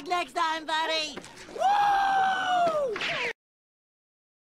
back next time, Bye.